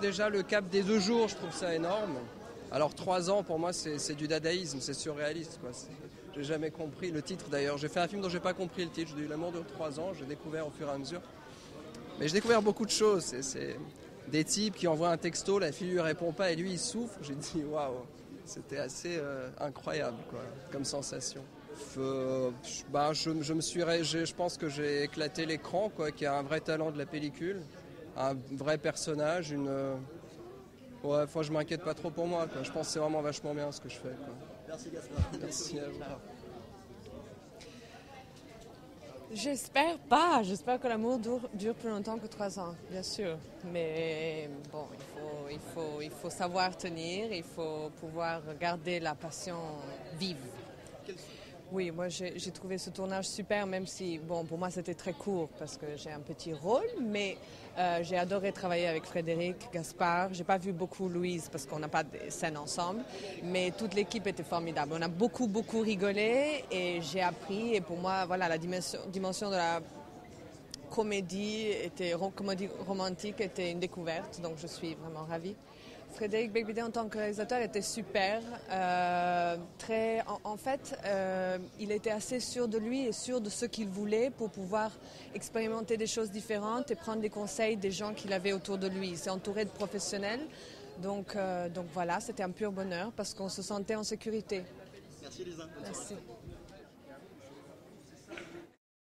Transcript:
déjà le cap des deux jours, je trouve ça énorme. Alors trois ans, pour moi, c'est du dadaïsme, c'est surréaliste. J'ai jamais compris le titre d'ailleurs. J'ai fait un film dont j'ai pas compris le titre. J'ai eu l'amour de trois ans, j'ai découvert au fur et à mesure. Mais j'ai découvert beaucoup de choses. C'est des types qui envoient un texto, la fille lui répond pas et lui il souffre. J'ai dit waouh, c'était assez euh, incroyable quoi, comme sensation. bah, je, me suis, je pense que j'ai éclaté l'écran quoi, qui a un vrai talent de la pellicule, un vrai personnage, une euh, Ouais, faut, je m'inquiète pas trop pour moi. Quoi. Je pense que c'est vraiment vachement bien ce que je fais. Quoi. Merci Gaspard. Merci à vous. J'espère pas. J'espère que l'amour dure, dure, plus longtemps que trois ans, bien sûr. Mais bon, il faut, il faut, il faut savoir tenir, il faut pouvoir garder la passion vive. Oui, moi j'ai trouvé ce tournage super, même si, bon, pour moi c'était très court parce que j'ai un petit rôle, mais euh, j'ai adoré travailler avec Frédéric, Gaspard. J'ai pas vu beaucoup Louise parce qu'on n'a pas de scènes ensemble, mais toute l'équipe était formidable. On a beaucoup, beaucoup rigolé et j'ai appris. Et pour moi, voilà, la dimension de la comédie, était, comédie romantique était une découverte, donc je suis vraiment ravie. Frédéric Beigbeder en tant que réalisateur était super. Euh, très, en, fait, euh, il était assez sûr de lui et sûr de ce qu'il voulait pour pouvoir expérimenter des choses différentes et prendre des conseils des gens qu'il avait autour de lui. Il s'est entouré de professionnels. Donc, euh, donc voilà, c'était un pur bonheur parce qu'on se sentait en sécurité. Merci Lisa. Merci.